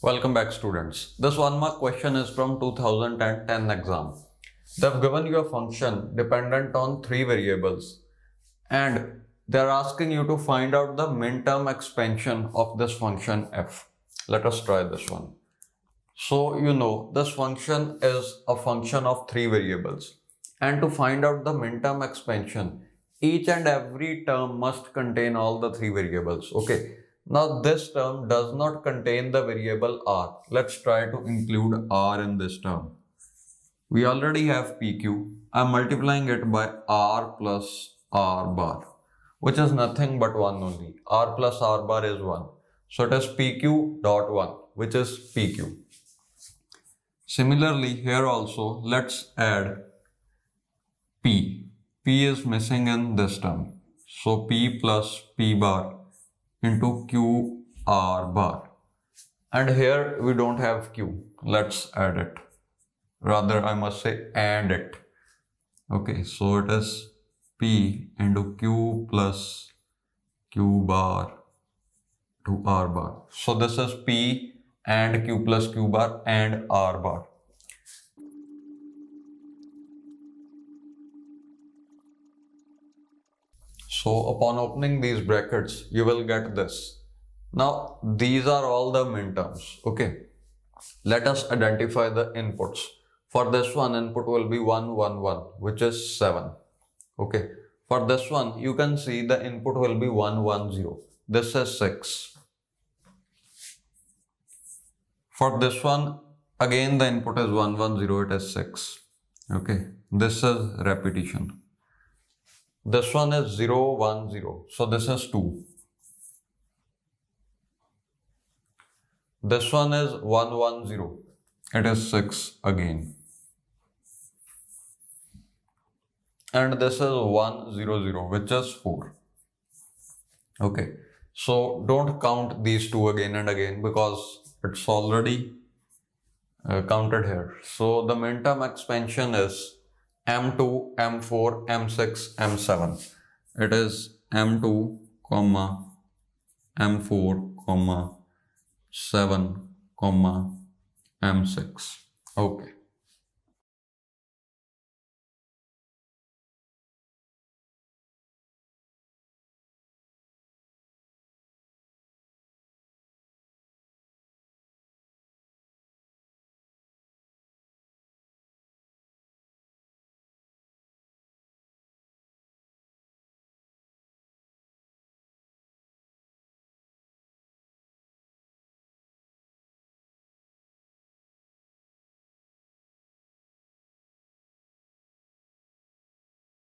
Welcome back students. This one mark question is from 2010 exam. They've given you a function dependent on three variables and they're asking you to find out the min-term expansion of this function f. Let us try this one. So you know this function is a function of three variables and to find out the min-term expansion each and every term must contain all the three variables. Okay. Now this term does not contain the variable r. Let's try to include r in this term. We already have pq. I'm multiplying it by r plus r bar, which is nothing but 1 only. r plus r bar is 1. So it is pq dot 1, which is pq. Similarly, here also, let's add p. p is missing in this term. So p plus p bar into q r bar. And here we don't have q. Let's add it. Rather I must say and it. Okay so it is p into q plus q bar to r bar. So this is p and q plus q bar and r bar So upon opening these brackets, you will get this. Now, these are all the minterms. Okay. Let us identify the inputs. For this one, input will be 1, 1, 1, which is 7. Okay. For this one, you can see the input will be 1, 1, 0. This is 6. For this one, again the input is 1, 1, 0, it is 6. Okay. This is repetition. This one is 0, 1, 0. So this is 2. This one is 1, 1, 0. It is 6 again. And this is 1, 0, 0, which is 4. Okay. So don't count these two again and again because it's already uh, counted here. So the min-term expansion is M2, M4, M6, M7. It is M2, comma, M4, comma, 7, comma, M6. Okay.